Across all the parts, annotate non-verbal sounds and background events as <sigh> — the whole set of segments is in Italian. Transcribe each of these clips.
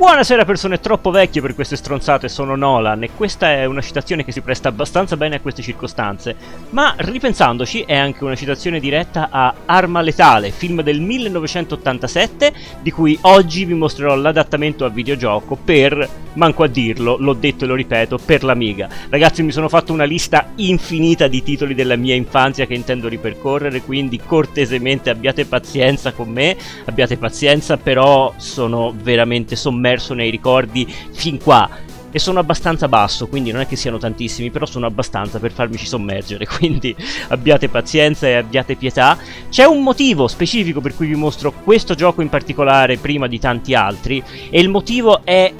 Buonasera persone troppo vecchie per queste stronzate, sono Nolan e questa è una citazione che si presta abbastanza bene a queste circostanze, ma ripensandoci è anche una citazione diretta a Arma Letale, film del 1987 di cui oggi vi mostrerò l'adattamento a videogioco per, manco a dirlo, l'ho detto e lo ripeto, per l'Amiga. Ragazzi mi sono fatto una lista infinita di titoli della mia infanzia che intendo ripercorrere, quindi cortesemente abbiate pazienza con me, abbiate pazienza però sono veramente sommerso immerso nei ricordi fin qua e sono abbastanza basso, quindi non è che siano tantissimi, però sono abbastanza per farmici sommergere, <laughs> quindi abbiate pazienza e abbiate pietà. C'è un motivo specifico per cui vi mostro questo gioco in particolare prima di tanti altri, e il motivo è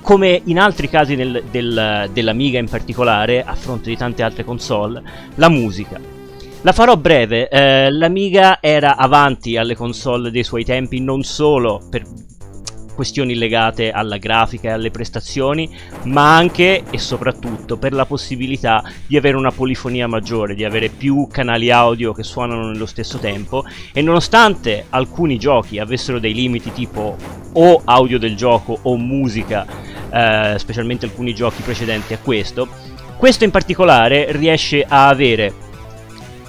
come in altri casi del, del, dell'Amiga in particolare, a fronte di tante altre console, la musica. La farò breve, eh, l'Amiga era avanti alle console dei suoi tempi non solo per questioni legate alla grafica e alle prestazioni, ma anche e soprattutto per la possibilità di avere una polifonia maggiore, di avere più canali audio che suonano nello stesso tempo. E nonostante alcuni giochi avessero dei limiti tipo o audio del gioco o musica, eh, specialmente alcuni giochi precedenti a questo, questo in particolare riesce a avere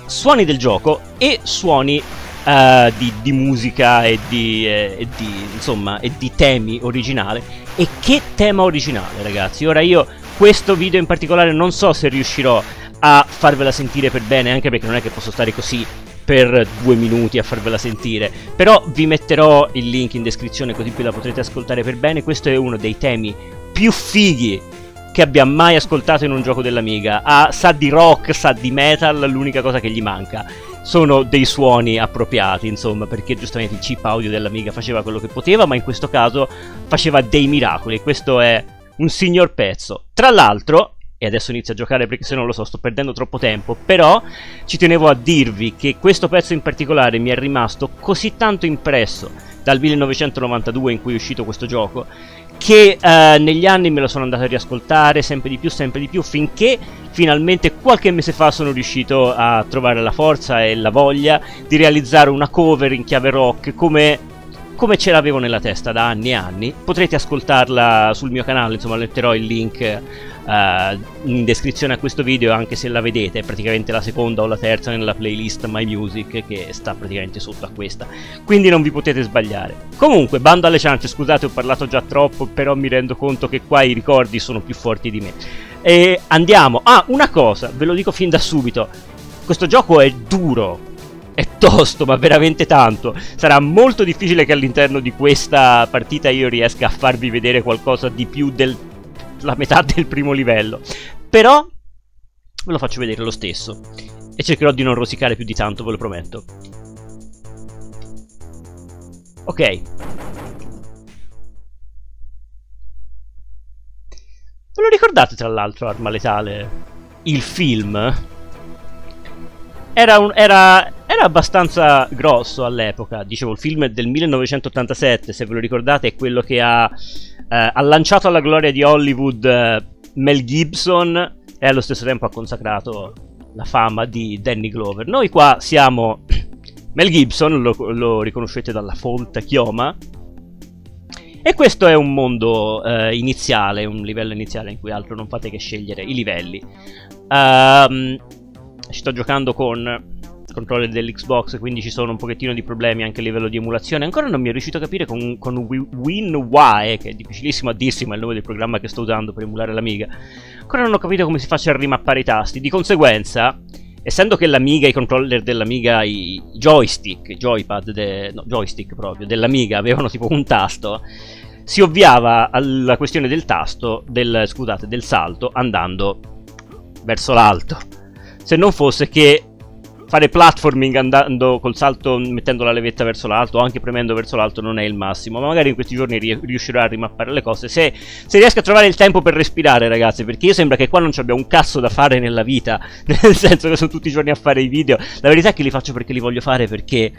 suoni del gioco e suoni uh, di, di, musica e di, eh, e di, insomma, e di temi originale. E che tema originale, ragazzi! Ora io questo video in particolare non so se riuscirò a farvela sentire per bene, anche perché non è che posso stare così per due minuti a farvela sentire. Però vi metterò il link in descrizione così poi la potrete ascoltare per bene. Questo è uno dei temi più fighi che abbia mai ascoltato in un gioco dell'Amiga. Ah, sa di rock, sa di metal, l'unica cosa che gli manca sono dei suoni appropriati, insomma, perché giustamente il chip audio dell'Amiga faceva quello che poteva, ma in questo caso faceva dei miracoli. Questo è un signor pezzo. Tra l'altro, e adesso inizio a giocare perché se non lo so sto perdendo troppo tempo, però ci tenevo a dirvi che questo pezzo in particolare mi è rimasto così tanto impresso dal 1992 in cui è uscito questo gioco che eh, negli anni me lo sono andato a riascoltare sempre di più, sempre di più, finché finalmente qualche mese fa sono riuscito a trovare la forza e la voglia di realizzare una cover in chiave rock come, come ce l'avevo nella testa da anni e anni. Potrete ascoltarla sul mio canale, insomma metterò il link uh, in descrizione a questo video anche se la vedete, è praticamente la seconda o la terza nella playlist My Music che sta praticamente sotto a questa, quindi non vi potete sbagliare. Comunque, bando alle ciance, scusate ho parlato già troppo, però mi rendo conto che qua i ricordi sono più forti di me. E andiamo, ah una cosa, ve lo dico fin da subito, questo gioco è duro, è tosto, ma veramente tanto. Sarà molto difficile che all'interno di questa partita io riesca a farvi vedere qualcosa di più del la metà del primo livello. Però ve lo faccio vedere lo stesso. E cercherò di non rosicare più di tanto, ve lo prometto. Ok. Lo ricordate tra l'altro Arma Letale? Il film? Era, un, era, era abbastanza grosso all'epoca. Dicevo, il film del 1987, se ve lo ricordate, è quello che ha eh, ha lanciato alla gloria di Hollywood eh, Mel Gibson e allo stesso tempo ha consacrato la fama di Danny Glover. Noi qua siamo <clears throat> Mel Gibson, lo, lo riconoscete dalla fonte Chioma, e questo è un mondo eh, iniziale, un livello iniziale in cui altro non fate che scegliere i livelli. Um, sto giocando con controller dell'Xbox, quindi ci sono un pochettino di problemi anche a livello di emulazione. Ancora non mi è riuscito a capire con, con WinY, che è difficilissimo a dirsi, ma è il nome del programma che sto usando per emulare l'Amiga. Ancora non ho capito come si faccia a rimappare i tasti. Di conseguenza, essendo che l'Amiga, i controller dell'Amiga, i joystick, joypad, de, no, joystick proprio, dell'Amiga avevano tipo un tasto, si ovviava alla questione del tasto, del, scusate, del salto, andando verso l'alto. Se non fosse che fare platforming andando col salto, mettendo la levetta verso l'alto o anche premendo verso l'alto non è il massimo. Ma magari in questi giorni riuscirò a rimappare le cose. Se, se, riesco a trovare il tempo per respirare, ragazzi, perché io sembra che qua non ci abbia un cazzo da fare nella vita. <laughs> Nel senso che sono tutti i giorni a fare i video. La verità è che li faccio perché li voglio fare perché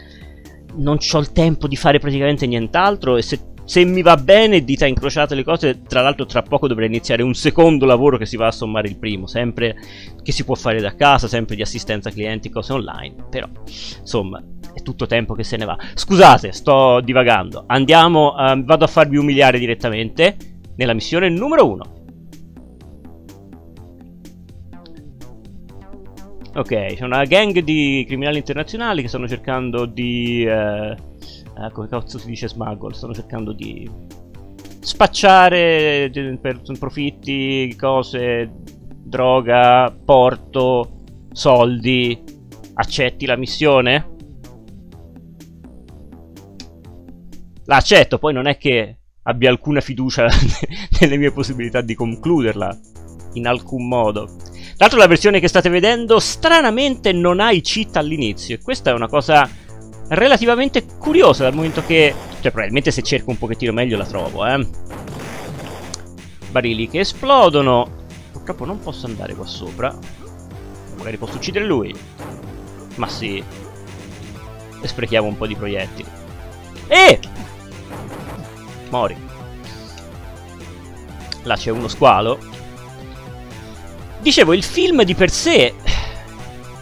non ho il tempo di fare praticamente nient'altro. E se se mi va bene, dita incrociate le cose, tra l'altro tra poco dovrei iniziare un secondo lavoro che si va a sommare il primo, sempre che si può fare da casa, sempre di assistenza clienti, cose online, però insomma è tutto tempo che se ne va. Scusate, sto divagando, andiamo, uh, vado a farvi umiliare direttamente nella missione numero 1. Ok, c'è una gang di criminali internazionali che stanno cercando di... Eh, eh, come cazzo si dice smuggle? Stanno cercando di spacciare per profitti, cose, droga, porto, soldi. Accetti la missione? La accetto, poi non è che abbia alcuna fiducia <laughs> nelle mie possibilità di concluderla in alcun modo. Tra l'altro la versione che state vedendo stranamente non ha i cheat all'inizio e questa è una cosa relativamente curiosa dal momento che... Cioè probabilmente se cerco un pochettino meglio la trovo, eh. Barili che esplodono. Purtroppo non posso andare qua sopra. Magari posso uccidere lui. Ma sì. E sprechiamo un po' di proiettili. Eh! Mori. Là c'è uno squalo Dicevo, il film di per sé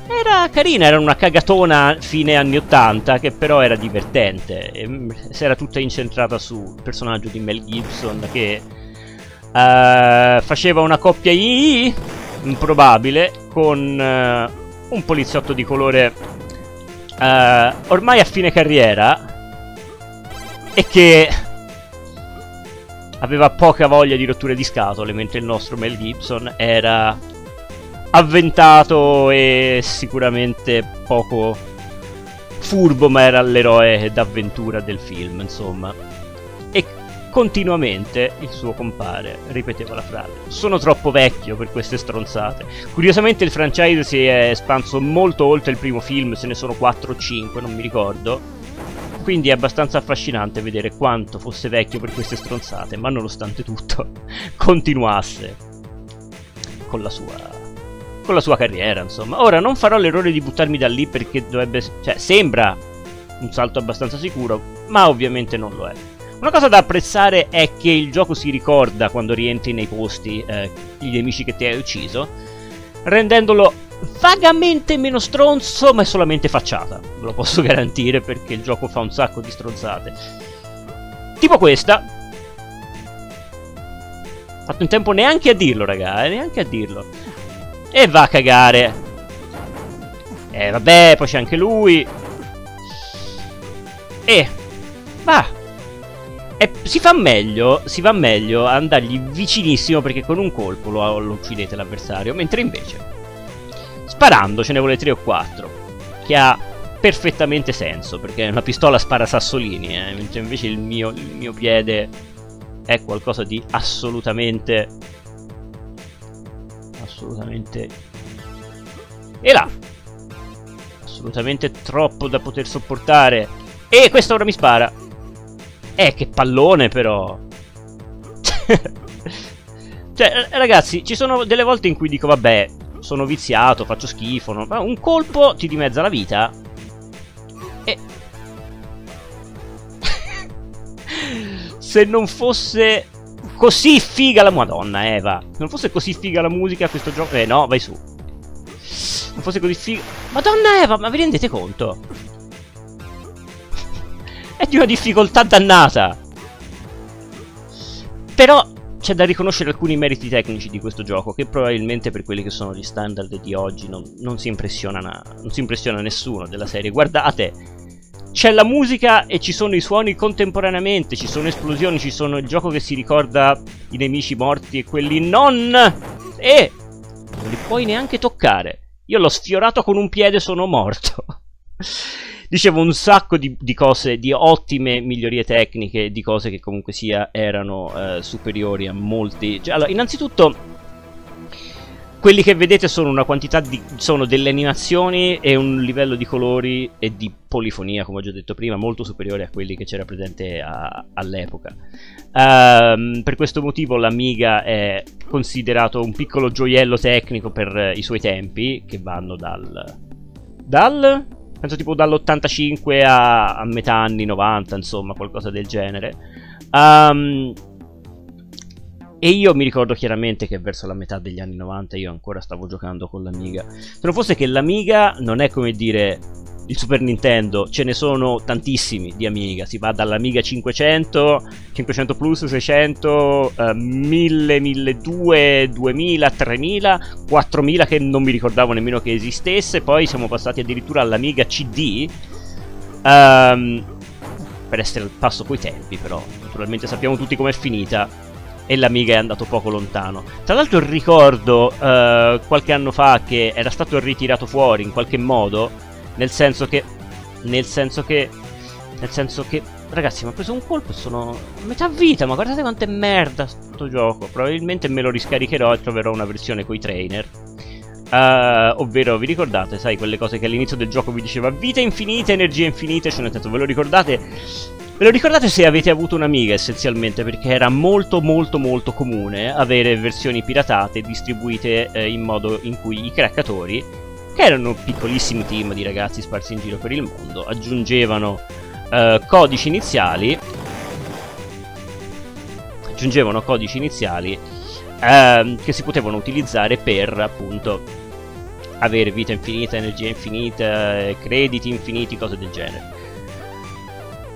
era carina, era una cagatona fine anni 80 che però era divertente. E, mm, era tutta incentrata sul personaggio di Mel Gibson che uh, faceva una coppia I improbabile con uh, un poliziotto di colore uh, ormai a fine carriera e che aveva poca voglia di rotture di scatole, mentre il nostro Mel Gibson era avventato e sicuramente poco furbo, ma era l'eroe d'avventura del film, insomma. E continuamente il suo compare ripeteva la frase: Sono troppo vecchio per queste stronzate. Curiosamente il franchise si è espanso molto oltre il primo film, se ne sono 4 o 5, non mi ricordo quindi è abbastanza affascinante vedere quanto fosse vecchio per queste stronzate, ma nonostante tutto <laughs> continuasse con la sua con la sua carriera, insomma. Ora non farò l'errore di buttarmi da lì perché dovrebbe cioè sembra un salto abbastanza sicuro, ma ovviamente non lo è. Una cosa da apprezzare è che il gioco si ricorda quando rientri nei posti eh, gli nemici che ti hai ucciso, rendendolo vagamente meno stronzo, ma è solamente facciata. Ve lo posso <laughs> garantire perché il gioco fa un sacco di stronzate. Tipo questa. Fatto in tempo neanche a dirlo, raga, eh, neanche a dirlo. E va a cagare. Eh, vabbè, poi c'è anche lui. E... Va. E si fa meglio, si va meglio andargli vicinissimo perché con un colpo lo, lo uccidete l'avversario, mentre invece Sparando ce ne vuole 3 o 4, che ha perfettamente senso, perché una pistola spara sassolini, eh, mentre invece il mio, il mio piede è qualcosa di assolutamente... assolutamente... E là! Assolutamente troppo da poter sopportare. E questo ora mi spara! Eh, che pallone però! <laughs> cioè, ragazzi, ci sono delle volte in cui dico, vabbè, sono viziato, faccio schifo, no? ma un colpo ti dimezza la vita e... <laughs> Se non fosse così figa la madonna Eva. Se non fosse così figa la musica questo gioco Eh no vai su. Non fosse così figa Madonna Eva ma vi rendete conto? È di una difficoltà dannata. Però c'è da riconoscere alcuni meriti tecnici di questo gioco che probabilmente per quelli che sono gli standard di oggi non, non, si, impressiona non si impressiona nessuno della serie. Guardate, c'è la musica e ci sono i suoni contemporaneamente, ci sono esplosioni, ci sono il gioco che si ricorda i nemici morti e quelli non... E non li puoi neanche toccare. Io l'ho sfiorato con un piede e sono morto. <laughs> dicevo un sacco di, di, cose, di ottime migliorie tecniche, di cose che comunque sia erano eh, superiori a molti. Cioè, allora, innanzitutto quelli che vedete sono una quantità di sono delle animazioni e un livello di colori e di polifonia come ho già detto prima molto superiore a quelli che c'era presente all'epoca um, per questo motivo l'Amiga è considerato un piccolo gioiello tecnico per i suoi tempi che vanno dal dal penso tipo dall'85 a, a metà anni 90, insomma, qualcosa del genere. Um, e io mi ricordo chiaramente che verso la metà degli anni 90 io ancora stavo giocando con l'Amiga. Se non fosse che l'Amiga non è come dire il Super Nintendo, ce ne sono tantissimi di Amiga, si va dall'Amiga 500, 500 Plus, 600, uh, 1000, 1200, 2000, 3000, 4000 che non mi ricordavo nemmeno che esistesse, poi siamo passati addirittura all'Amiga CD. Um, ehm, per essere al passo coi tempi, però naturalmente sappiamo tutti com'è finita e l'Amiga è andato poco lontano. Tra l'altro ricordo uh, qualche anno fa che era stato ritirato fuori in qualche modo nel senso che... Nel senso che... Nel senso che... Ragazzi, mi ha preso un colpo e sono metà vita, ma guardate quanto è merda sto gioco. Probabilmente me lo riscaricherò e troverò una versione coi trainer. Uh, ovvero, vi ricordate, sai, quelle cose che all'inizio del gioco vi diceva vita infinita, energia infinita, cioè nel senso, ve lo ricordate? Ve lo ricordate se avete avuto un'amiga essenzialmente, perché era molto molto molto comune avere versioni piratate distribuite eh, in modo in cui i craccatori che erano piccolissimi team di ragazzi sparsi in giro per il mondo, aggiungevano uh, codici iniziali aggiungevano codici iniziali uh, che si potevano utilizzare per appunto avere vita infinita, energia infinita, crediti infiniti, cose del genere.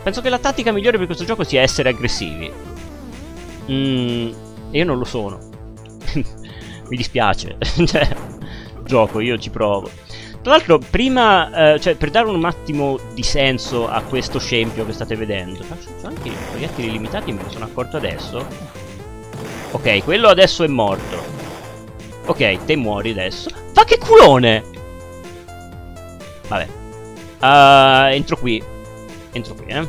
Penso che la tattica migliore per questo gioco sia essere aggressivi. Mm, io non lo sono. <laughs> Mi dispiace. <laughs> cioè, gioco, io ci provo. Tra l'altro, prima, eh, cioè, per dare un attimo di senso a questo scempio che state vedendo, faccio anche i proiettili limitati, me ne sono accorto adesso. Ok, quello adesso è morto. Ok, te muori adesso. Ma che culone! Vabbè. Uh, entro qui. Entro qui, eh.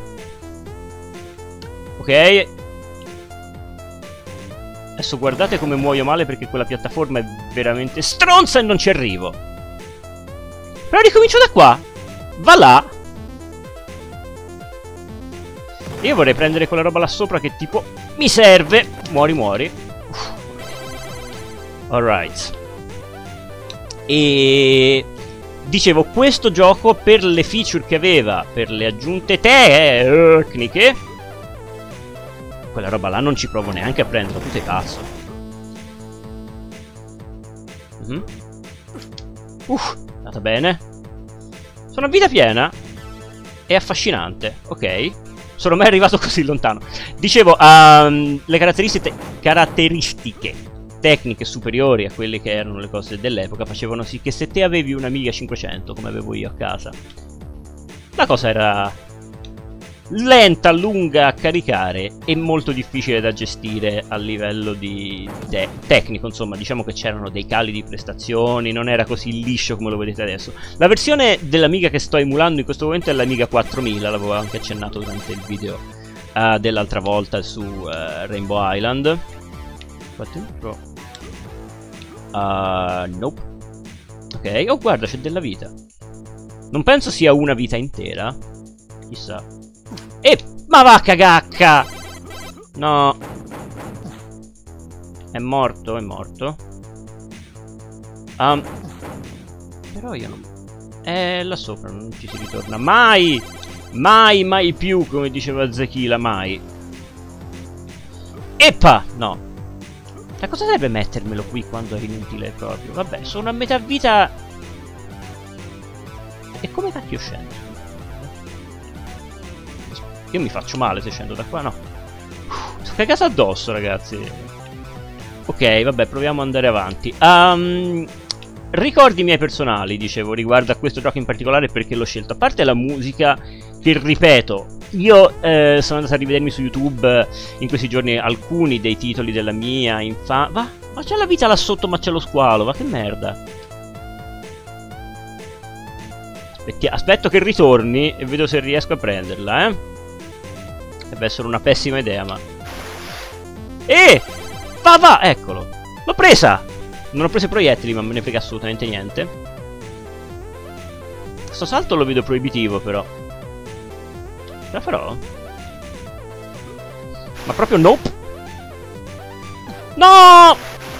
Ok, Adesso guardate come muoio male perché quella piattaforma è veramente stronza e non ci arrivo. Però ricomincio da qua. Va là. Io vorrei prendere quella roba là sopra che tipo mi serve. Muori, muori. Alright. E... Dicevo, questo gioco per le feature che aveva, per le aggiunte tecniche, quella roba là non ci provo neanche a prenderla, sei pazzo. Mm -hmm. Uff, andata bene. Sono a vita piena. È affascinante, ok. Sono mai arrivato <laughs> così lontano. Dicevo, um, le caratteristiche, caratteristiche tecniche superiori a quelle che erano le cose dell'epoca facevano sì che se te avevi un'Amiga 500 come avevo io a casa la cosa era lenta, lunga a caricare e molto difficile da gestire a livello di te tecnico, insomma, diciamo che c'erano dei cali di prestazioni, non era così liscio come lo vedete adesso. La versione dell'Amiga che sto emulando in questo momento è l'Amiga 4000, l'avevo anche accennato durante il video uh, dell'altra volta su uh, Rainbow Island. Dentro... Uh, nope. Ok, oh guarda, c'è della vita. Non penso sia una vita intera. Chissà. E... Ma va cagacca! No. È morto, è morto. Um, però io non... Eh, là sopra non ci si ritorna mai! Mai, mai più, come diceva Zechila, mai. Eppa! No. Ma cosa serve mettermelo qui quando è inutile proprio? Vabbè, sono a metà vita... E come cacchio scendo? Io mi faccio male se scendo da qua, no. Sto cagato addosso, ragazzi. Ok, vabbè, proviamo ad andare avanti. Um, ricordi miei personali, dicevo, riguardo a questo gioco in particolare perché l'ho scelto. A parte la musica, che ripeto, io eh, sono andato a rivedermi su YouTube in questi giorni alcuni dei titoli della mia infanzia. Va, ma c'è la vita là sotto, ma c'è lo squalo, ma che merda. Aspetti aspetto che ritorni e vedo se riesco a prenderla, eh. Deve essere una pessima idea, ma... Eh! Va, va! Eccolo! L'ho presa! Non ho preso i proiettili, ma me ne frega assolutamente niente. Questo salto lo vedo proibitivo, però. La farò? Ma proprio nope! No!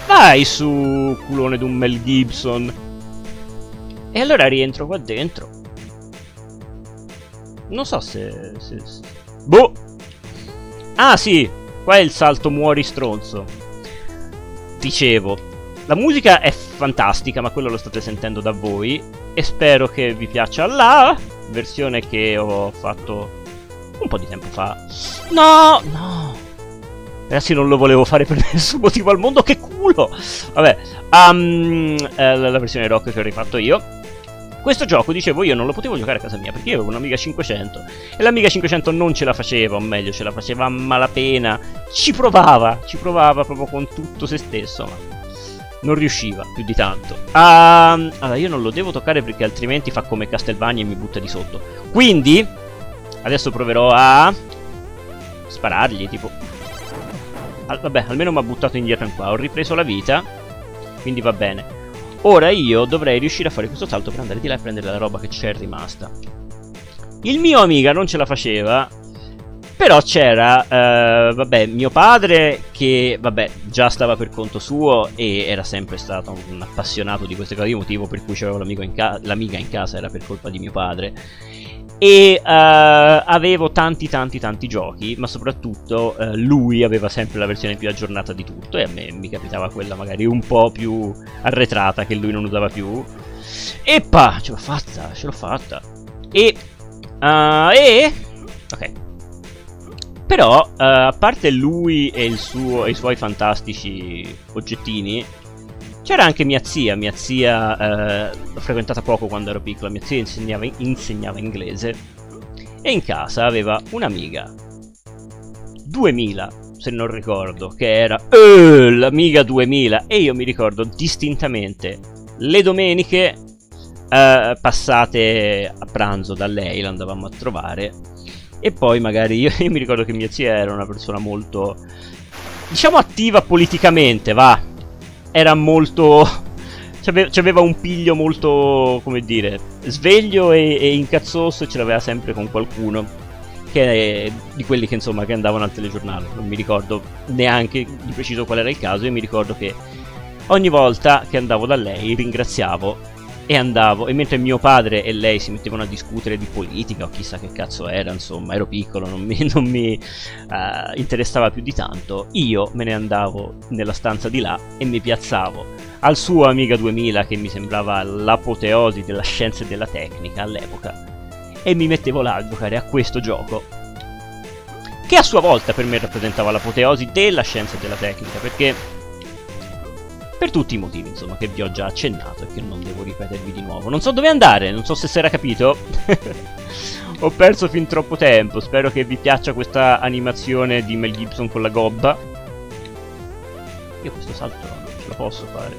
Vai su, culone di un Mel Gibson! E allora rientro qua dentro. Non so se... se, se... Boh! Ah sì, qua è il salto muori stronzo. Dicevo, la musica è fantastica, ma quello lo state sentendo da voi. E spero che vi piaccia la versione che ho fatto un po' di tempo fa. No, no. Ragazzi, non lo volevo fare per <laughs> nessun motivo al mondo, che culo! Vabbè, um, eh, la versione rock che ho rifatto io. Questo gioco, dicevo, io non lo potevo giocare a casa mia perché io avevo un'Amiga 500 e l'Amiga 500 non ce la faceva, o meglio, ce la faceva a malapena. Ci provava, ci provava proprio con tutto se stesso, ma non riusciva più di tanto. Um, allora, io non lo devo toccare perché altrimenti fa come Castelvania e mi butta di sotto. Quindi, adesso proverò a sparargli, tipo... Al vabbè, almeno mi ha buttato indietro in qua. Ho ripreso la vita, quindi va bene. Ora io dovrei riuscire a fare questo salto per andare di là e prendere la roba che c'è rimasta. Il mio amiga non ce la faceva, però c'era, eh, vabbè, mio padre che, vabbè, già stava per conto suo e era sempre stato un appassionato di queste cose, motivo per cui c'avevo l'amiga in, in casa era per colpa di mio padre e uh, avevo tanti tanti tanti giochi ma soprattutto uh, lui aveva sempre la versione più aggiornata di tutto e a me mi capitava quella magari un po' più arretrata che lui non usava più. E pa ce l'ho fatta ce l'ho fatta. E uh, e? Ok. Però a parte lui e, suo, e i suoi fantastici oggettini c'era anche mia zia, mia zia eh, l'ho frequentata poco quando ero piccola, mia zia insegnava, insegnava inglese. E in casa aveva un'amiga 2000 se non ricordo che era uh, l'amiga 2000 e io mi ricordo distintamente le domeniche uh, passate a pranzo da lei l'andavamo a trovare. E poi magari io, <laughs> io mi ricordo che mia zia era una persona molto diciamo attiva politicamente va era molto... C'aveva un piglio molto, come dire, sveglio e, e incazzoso e ce l'aveva sempre con qualcuno che è di quelli che insomma che andavano al telegiornale. Non mi ricordo neanche di preciso qual era il caso, io mi ricordo che ogni volta che andavo da lei ringraziavo e andavo e mentre mio padre e lei si mettevano a discutere di politica o chissà che cazzo era insomma ero piccolo non mi, <laughs> non mi uh, interessava più di tanto io me ne andavo nella stanza di là e mi piazzavo al suo Amiga 2000 che mi sembrava l'apoteosi della scienza e della tecnica all'epoca e mi mettevo là a giocare a questo gioco che a sua volta per me rappresentava l'apoteosi della scienza e della tecnica perché per tutti i motivi, insomma, che vi ho già accennato e che non devo ripetervi di nuovo. Non so dove andare, non so se si era capito. <laughs> ho perso fin troppo tempo, spero che vi piaccia questa animazione di Mel Gibson con la gobba. Io questo salto non ce lo posso fare.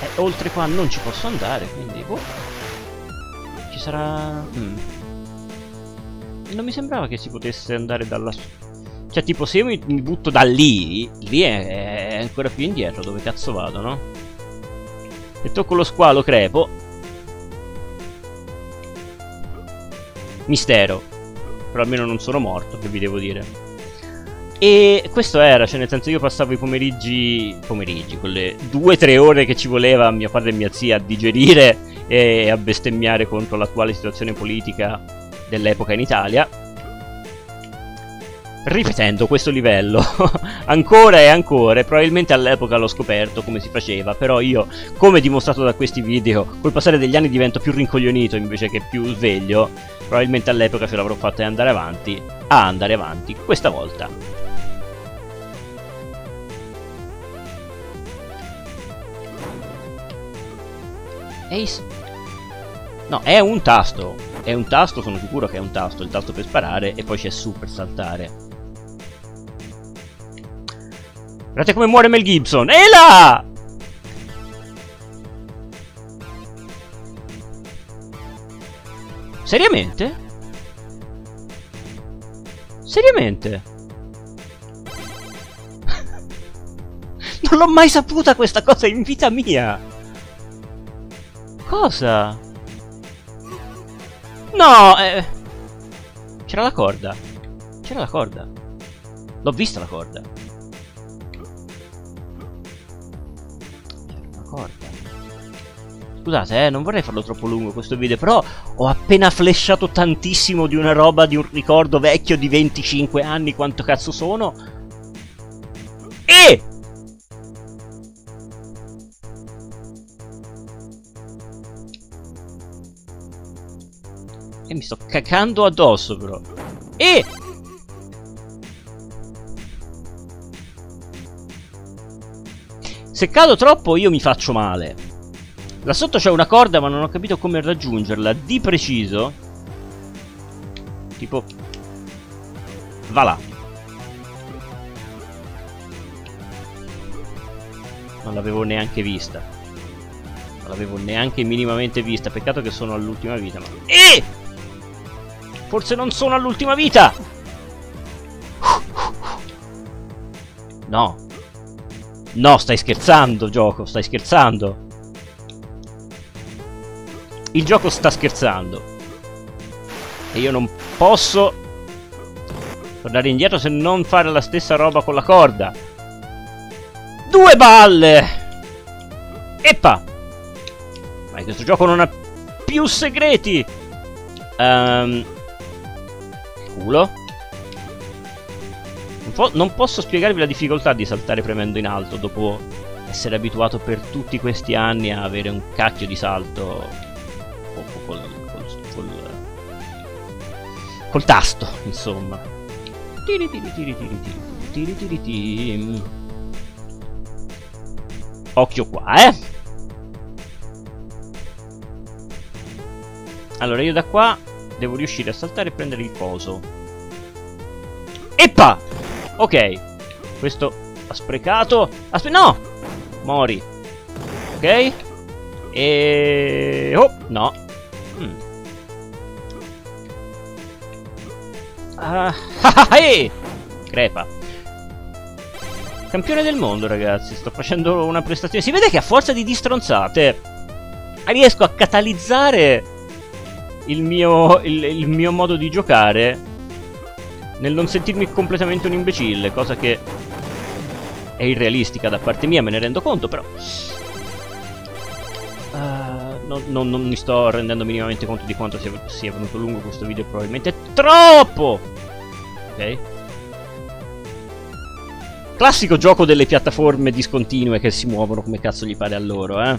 E oltre qua non ci posso andare, quindi boh. Ci sarà... Mm. Non mi sembrava che si potesse andare dalla... Cioè, tipo, se io mi, mi butto da lì, lì è, è, ancora più indietro. Dove cazzo vado, no? E tocco lo squalo crepo. Mistero. Però almeno non sono morto, che vi devo dire. E questo era, cioè nel senso io passavo i pomeriggi, pomeriggi, quelle due o tre ore che ci voleva mio padre e mia zia a digerire e a bestemmiare contro l'attuale situazione politica dell'epoca in Italia ripetendo questo livello <laughs> ancora e ancora probabilmente all'epoca l'ho scoperto come si faceva però io come dimostrato da questi video col passare degli anni divento più rincoglionito invece che più sveglio probabilmente all'epoca ce l'avrò fatta andare avanti a andare avanti questa volta. Ace? No, è un tasto È un tasto, sono sicuro che è un tasto Il tasto per sparare e poi c'è su per saltare Guardate come muore Mel Gibson. E là! Seriamente? Seriamente? <laughs> non l'ho mai saputa questa cosa in vita mia! Cosa? No, eh... C'era la corda. C'era la corda. L'ho vista la corda. Scusate, eh, non vorrei farlo troppo lungo questo video, però ho appena flashato tantissimo di una roba, di un ricordo vecchio di 25 anni, quanto cazzo sono. E... E mi sto cacando addosso, però. E... Se cado troppo io mi faccio male. Là sotto c'è una corda ma non ho capito come raggiungerla. Di preciso. Tipo... Va là. Non l'avevo neanche vista. Non l'avevo neanche minimamente vista. Peccato che sono all'ultima vita. Ma... Eh! Forse non sono all'ultima vita! No, No, stai scherzando, gioco, stai scherzando. Il gioco sta scherzando. E io non posso tornare indietro se non fare la stessa roba con la corda. Due balle! Eppa! Ma questo gioco non ha più segreti! Um, culo po non posso spiegarvi la difficoltà di saltare premendo in alto dopo essere abituato per tutti questi anni a avere un cacchio di salto col, col, col, col tasto, insomma. Tiri tiri tiri tiri tiri tiri tiri Occhio qua, eh! Allora io da qua devo riuscire a saltare e prendere il coso. Eppa! Ok. Questo ha sprecato. Aspetta, no! Mori. Ok. E... Oh, no. Ah! <laughs> Crepa. Campione del mondo, ragazzi. Sto facendo una prestazione. Si vede che a forza di distronzate riesco a catalizzare il mio, il, il mio modo di giocare nel non sentirmi completamente un imbecille, cosa che è irrealistica da parte mia, me ne rendo conto, però... Non, non, mi sto rendendo minimamente conto di quanto sia, sia venuto lungo questo video, probabilmente troppo! Ok? Classico gioco delle piattaforme discontinue che si muovono come cazzo gli pare a loro, eh?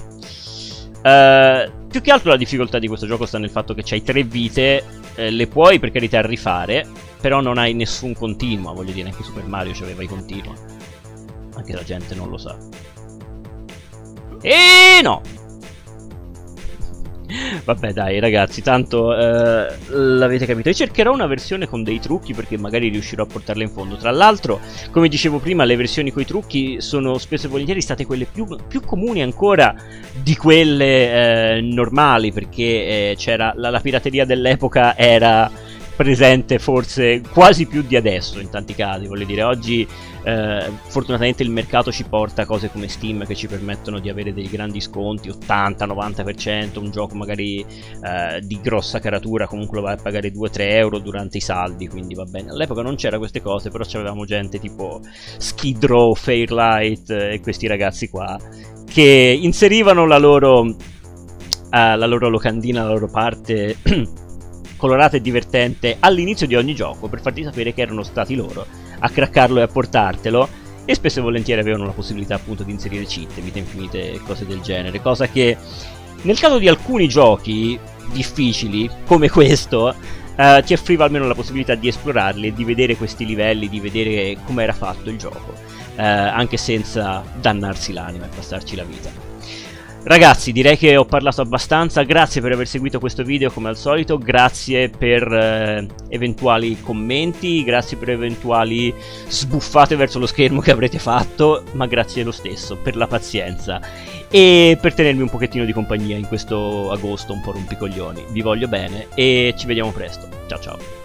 Uh, più che altro la difficoltà di questo gioco sta nel fatto che c'hai tre vite, eh, le puoi per carità rifare, però non hai nessun continuo, voglio dire, anche Super Mario aveva i continui. Anche la gente non lo sa. E no! Vabbè dai ragazzi, tanto eh, l'avete capito. Io cercherò una versione con dei trucchi perché magari riuscirò a portarla in fondo. Tra l'altro, come dicevo prima, le versioni con i trucchi sono spesso e volentieri state quelle più, più comuni ancora di quelle eh, normali perché eh, c'era la, la pirateria dell'epoca era presente forse quasi più di adesso in tanti casi, voglio dire, oggi eh, fortunatamente il mercato ci porta cose come Steam che ci permettono di avere dei grandi sconti, 80-90%, un gioco magari eh, di grossa caratura comunque lo vai a pagare 2-3 euro durante i saldi, quindi va bene. All'epoca non c'era queste cose, però c'avevamo gente tipo Skid Row, Fairlight eh, e questi ragazzi qua che inserivano la loro, uh, la loro locandina, la loro parte <clears throat> colorata e divertente all'inizio di ogni gioco per farti sapere che erano stati loro a craccarlo e a portartelo e spesso e volentieri avevano la possibilità appunto di inserire cheat, vite infinite e cose del genere, cosa che nel caso di alcuni giochi difficili come questo uh, ti offriva almeno la possibilità di esplorarli e di vedere questi livelli, di vedere come era fatto il gioco, uh, anche senza dannarsi l'anima e passarci la vita. Ragazzi, direi che ho parlato abbastanza, grazie per aver seguito questo video come al solito, grazie per eh, eventuali commenti, grazie per eventuali sbuffate verso lo schermo che avrete fatto, ma grazie lo stesso per la pazienza. E per tenermi un pochettino di compagnia in questo agosto un po' rompicoglioni. Vi voglio bene e ci vediamo presto, ciao ciao.